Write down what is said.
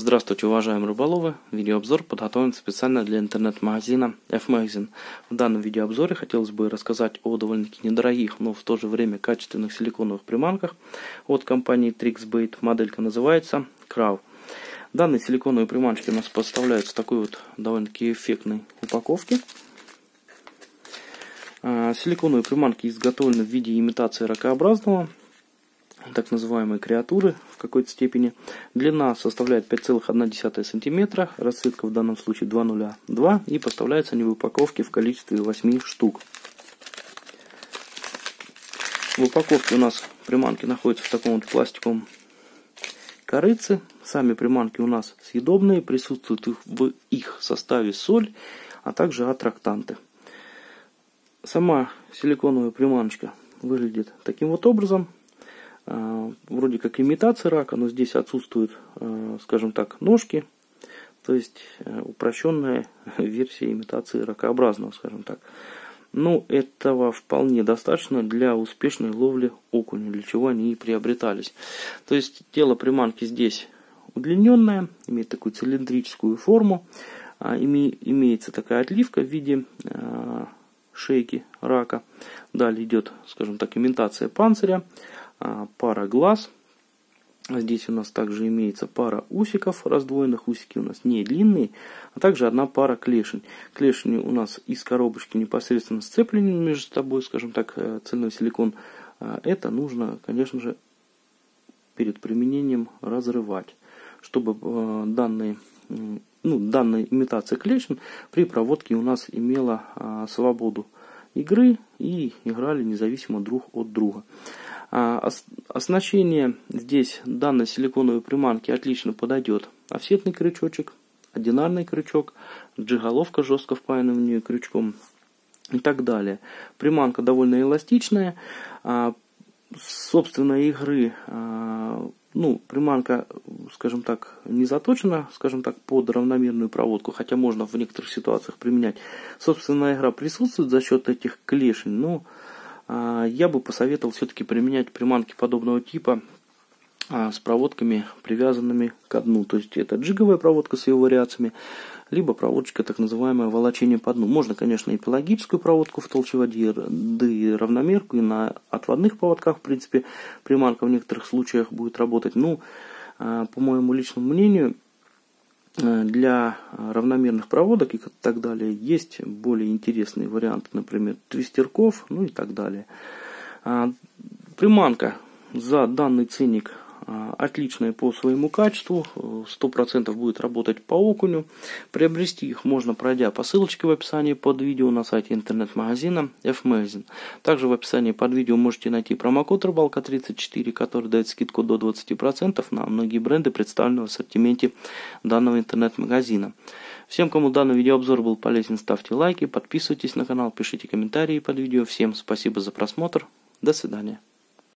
Здравствуйте, уважаемые рыболовы! Видеообзор подготовлен специально для интернет-магазина F-Magazine. В данном видеообзоре хотелось бы рассказать о довольно-таки недорогих, но в то же время качественных силиконовых приманках от компании Trixbait. Моделька называется Crow. Данные силиконовые приманки у нас поставляются в такой вот довольно-таки эффектной упаковке. А, силиконовые приманки изготовлены в виде имитации ракообразного так называемой креатуры в какой-то степени. Длина составляет 5,1 см, расцветка в данном случае 2,02 и поставляются они в упаковке в количестве 8 штук. В упаковке у нас приманки находятся в таком вот пластиковом корыце. Сами приманки у нас съедобные, присутствует в их составе соль, а также аттрактанты. Сама силиконовая приманочка выглядит таким вот образом. А, вроде как имитация рака, но здесь отсутствуют, а, скажем так, ножки, то есть э, упрощенная версия имитации ракообразного, скажем так. Но этого вполне достаточно для успешной ловли окуня, для чего они и приобретались. То есть тело приманки здесь удлиненное, имеет такую цилиндрическую форму, а, имеется такая отливка в виде шейки рака. Далее идет, скажем так, имитация панциря. А, пара глаз. Здесь у нас также имеется пара усиков раздвоенных. Усики у нас не длинные, а также одна пара клешень. Клешни у нас из коробочки непосредственно сцеплены между собой, скажем так, э, цельной силикон. А, это нужно, конечно же, перед применением разрывать, чтобы э, данные, ну, данная имитация клешен при проводке у нас имела а, свободу игры и играли независимо друг от друга. А, оснащение здесь данной силиконовой приманки отлично подойдет. Офсетный крючочек, одинарный крючок, джиголовка жестко впаянная в нее крючком и так далее. Приманка довольно эластичная. А, собственной игры, а, ну, приманка, скажем так, не заточена, скажем так, под равномерную проводку, хотя можно в некоторых ситуациях применять. Собственная игра присутствует за счет этих клешень, но я бы посоветовал все-таки применять приманки подобного типа а, с проводками, привязанными к дну. То есть это джиговая проводка с ее вариациями, либо проводочка так называемое волочение по дну. Можно, конечно, и пелагическую проводку в толще воде, да и равномерку, и на отводных поводках, в принципе, приманка в некоторых случаях будет работать. Ну, а, по моему личному мнению, для равномерных проводок и так далее есть более интересные варианты, например, твистерков, ну и так далее. А, приманка за данный ценник отличные по своему качеству, 100% будет работать по окуню. Приобрести их можно, пройдя по ссылочке в описании под видео на сайте интернет-магазина F-Magazine. Также в описании под видео можете найти промокод рыбалка34, который дает скидку до 20% на многие бренды, представленные в ассортименте данного интернет-магазина. Всем, кому данный видеообзор был полезен, ставьте лайки, подписывайтесь на канал, пишите комментарии под видео. Всем спасибо за просмотр. До свидания.